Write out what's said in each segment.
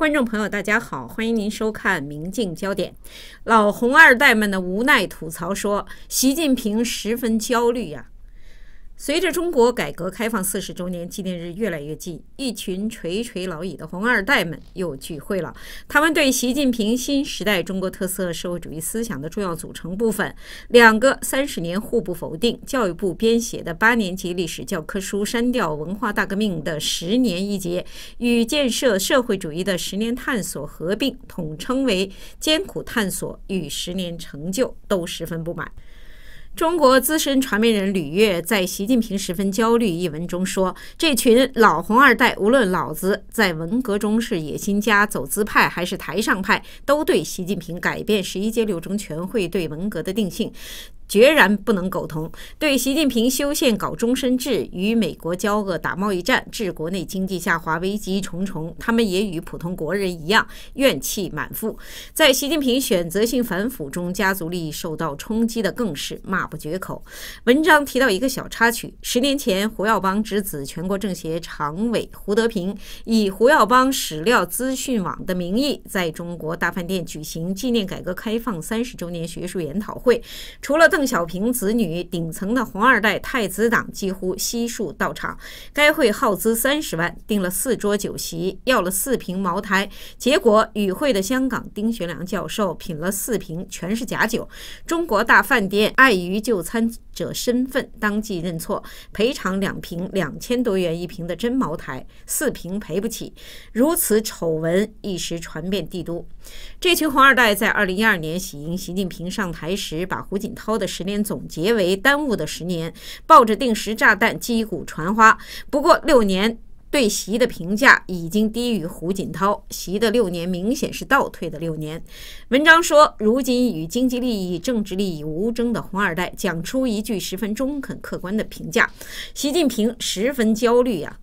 观众朋友，大家好，欢迎您收看《明镜焦点》。老红二代们的无奈吐槽说：“习近平十分焦虑呀。”随着中国改革开放四十周年纪念日越来越近，一群垂垂老矣的红二代们又聚会了。他们对习近平新时代中国特色社会主义思想的重要组成部分——两个三十年互不否定、教育部编写的八年级历史教科书删掉文化大革命的十年一节与建设社会主义的十年探索合并，统称为“艰苦探索与十年成就”，都十分不满。中国资深传媒人吕越在《习近平十分焦虑》一文中说：“这群老红二代，无论老子在文革中是野心家、走资派，还是台上派，都对习近平改变十一届六中全会对文革的定性。”决然不能苟同。对习近平修宪搞终身制、与美国交恶、打贸易战、致国内经济下滑、危机重重，他们也与普通国人一样怨气满腹。在习近平选择性反腐中，家族利益受到冲击的更是骂不绝口。文章提到一个小插曲：十年前，胡耀邦之子、全国政协常委胡德平以胡耀邦史料资讯网的名义，在中国大饭店举行纪念改革开放三十周年学术研讨会。除了邓。邓小平子女顶层的红二代太子党几乎悉数到场。该会耗资三十万，订了四桌酒席，要了四瓶茅台。结果与会的香港丁学良教授品了四瓶，全是假酒。中国大饭店碍于就餐者身份，当即认错，赔偿两瓶两千多元一瓶的真茅台，四瓶赔不起。如此丑闻一时传遍帝都。这群红二代在二零一二年喜迎习近平上台时，把胡锦涛的。十年总结为耽误的十年，抱着定时炸弹击鼓传花。不过六年对习的评价已经低于胡锦涛，习的六年明显是倒退的六年。文章说，如今与经济利益、政治利益无争的红二代讲出一句十分中肯客观的评价：习近平十分焦虑呀。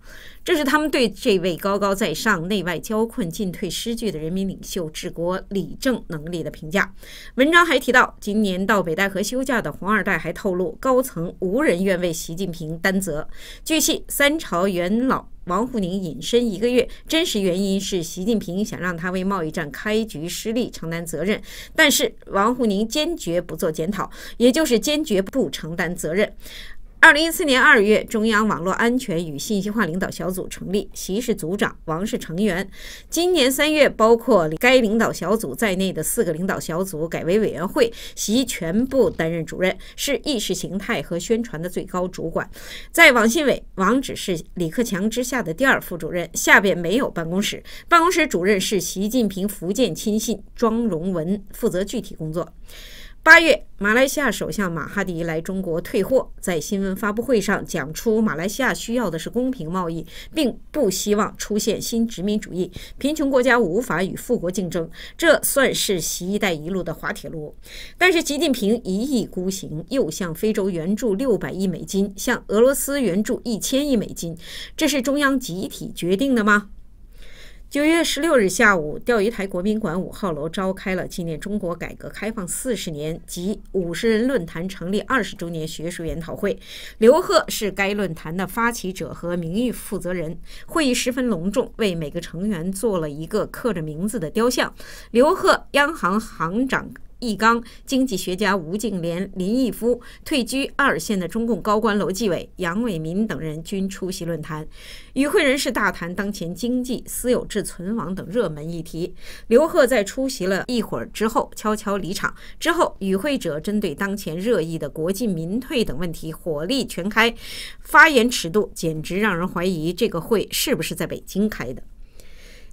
这是他们对这位高高在上、内外交困、进退失据的人民领袖治国理政能力的评价。文章还提到，今年到北戴河休假的红二代还透露，高层无人愿为习近平担责。据悉，三朝元老王沪宁隐身一个月，真实原因是习近平想让他为贸易战开局失利承担责任，但是王沪宁坚决不做检讨，也就是坚决不承担责任。二零一四年二月，中央网络安全与信息化领导小组成立，习是组长，王是成员。今年三月，包括该领导小组在内的四个领导小组改为委员会，习全部担任主任，是意识形态和宣传的最高主管。在网信委，王只是李克强之下的第二副主任，下边没有办公室，办公室主任是习近平福建亲信庄荣文，负责具体工作。八月，马来西亚首相马哈迪来中国退货，在新闻发布会上讲出，马来西亚需要的是公平贸易，并不希望出现新殖民主义。贫穷国家无法与富国竞争，这算是“习一带一路”的滑铁卢。但是，习近平一意孤行，又向非洲援助六百亿美金，向俄罗斯援助一千亿美金，这是中央集体决定的吗？九月十六日下午，钓鱼台国宾馆五号楼召开了纪念中国改革开放四十年及五十人论坛成立二十周年学术研讨会。刘鹤是该论坛的发起者和名誉负责人。会议十分隆重，为每个成员做了一个刻着名字的雕像。刘鹤，央行行长。易纲、经济学家吴敬琏、林毅夫、退居二线的中共高官楼继伟、杨伟民等人均出席论坛。与会人士大谈当前经济、私有制存亡等热门议题。刘鹤在出席了一会儿之后悄悄离场。之后，与会者针对当前热议的国进民退等问题火力全开，发言尺度简直让人怀疑这个会是不是在北京开的。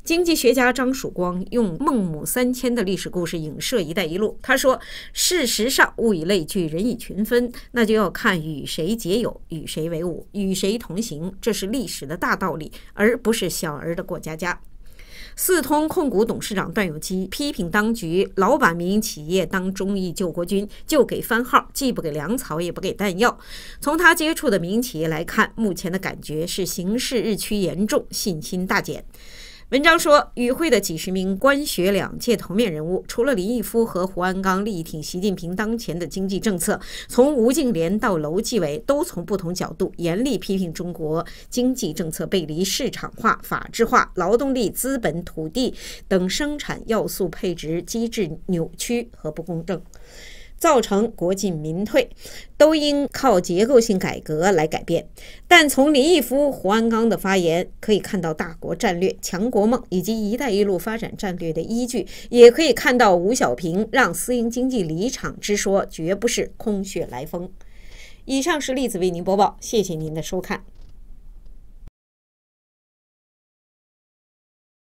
经济学家张曙光用孟母三迁的历史故事影射“一带一路”。他说：“事实上，物以类聚，人以群分，那就要看与谁结友，与谁为伍，与谁同行。这是历史的大道理，而不是小儿的过家家。”四通控股董事长段永基批评当局老把民营企业当忠义救国军，就给番号，既不给粮草，也不给弹药。从他接触的民营企业来看，目前的感觉是形势日趋严重，信心大减。文章说，与会的几十名官学两界头面人物，除了林毅夫和胡鞍钢力挺习近平当前的经济政策，从吴敬琏到楼继伟，都从不同角度严厉批评中国经济政策背离市场化、法治化、劳动力、资本、土地等生产要素配置机制扭曲和不公正。造成国进民退，都应靠结构性改革来改变。但从林毅夫、胡鞍钢的发言可以看到大国战略、强国梦以及“一带一路”发展战略的依据，也可以看到吴小平让私营经济离场之说绝不是空穴来风。以上是例子为您播报，谢谢您的收看。